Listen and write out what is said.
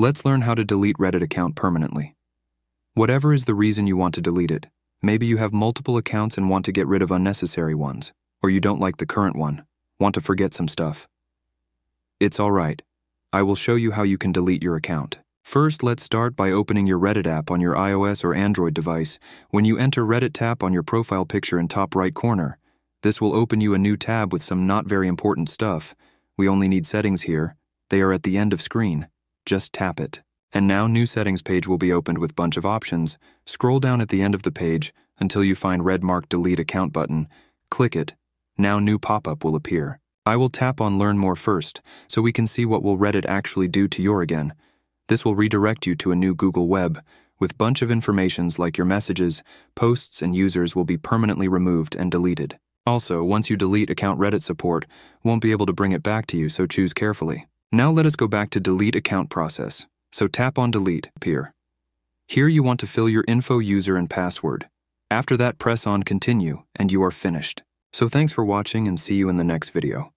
Let's learn how to delete Reddit account permanently. Whatever is the reason you want to delete it, maybe you have multiple accounts and want to get rid of unnecessary ones, or you don't like the current one, want to forget some stuff. It's alright. I will show you how you can delete your account. First, let's start by opening your Reddit app on your iOS or Android device. When you enter Reddit, tap on your profile picture in top right corner. This will open you a new tab with some not very important stuff. We only need settings here. They are at the end of screen. Just tap it. And now new settings page will be opened with bunch of options. Scroll down at the end of the page until you find red mark delete account button. Click it. Now new pop-up will appear. I will tap on learn more first so we can see what will Reddit actually do to your again. This will redirect you to a new Google Web with bunch of informations like your messages, posts, and users will be permanently removed and deleted. Also, once you delete account Reddit support, won't be able to bring it back to you, so choose carefully. Now let us go back to delete account process. So tap on delete appear. Here you want to fill your info user and password. After that press on continue and you are finished. So thanks for watching and see you in the next video.